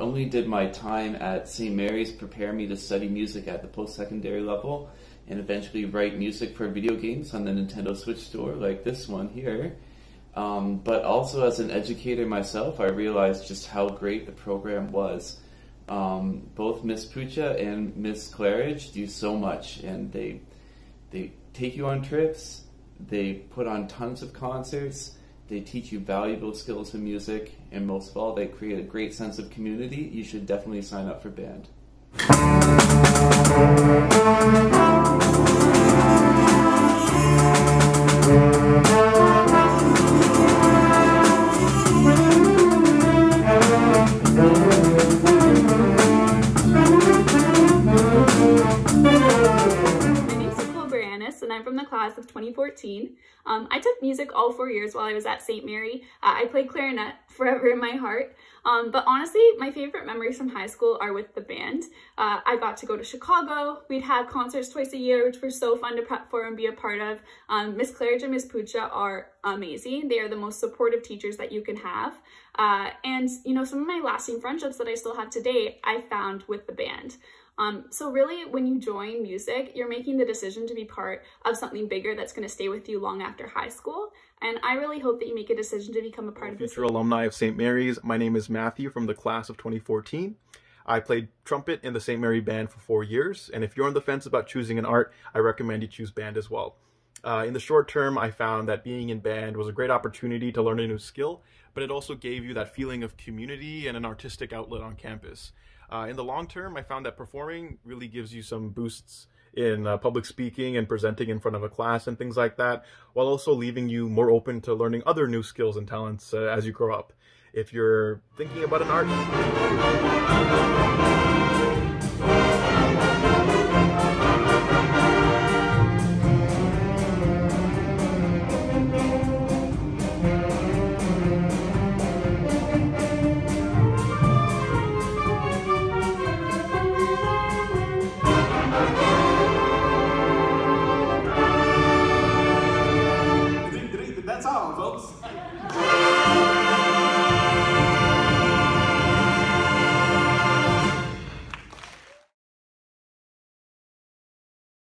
only did my time at St. Mary's prepare me to study music at the post-secondary level and eventually write music for video games on the Nintendo Switch store like this one here. Um, but also as an educator myself, I realized just how great the program was. Um, both Miss Pucha and Miss Claridge do so much, and they they take you on trips. They put on tons of concerts. They teach you valuable skills in music, and most of all, they create a great sense of community. You should definitely sign up for band. Class of 2014. Um, I took music all four years while I was at St. Mary. Uh, I played clarinet forever in my heart. Um, but honestly, my favorite memories from high school are with the band. Uh, I got to go to Chicago. We'd have concerts twice a year, which were so fun to prep for and be a part of. Um, Miss Claridge and Miss Pucha are amazing. They are the most supportive teachers that you can have. Uh, and, you know, some of my lasting friendships that I still have today, I found with the band. Um, so really, when you join music, you're making the decision to be part of something bigger that's going to stay with you long after high school. And I really hope that you make a decision to become a part of this. future alumni of St. Mary's. My name is Matthew from the class of 2014. I played trumpet in the St. Mary band for four years, and if you're on the fence about choosing an art, I recommend you choose band as well. Uh, in the short term, I found that being in band was a great opportunity to learn a new skill, but it also gave you that feeling of community and an artistic outlet on campus. Uh, in the long term, I found that performing really gives you some boosts in uh, public speaking and presenting in front of a class and things like that, while also leaving you more open to learning other new skills and talents uh, as you grow up. If you're thinking about an art,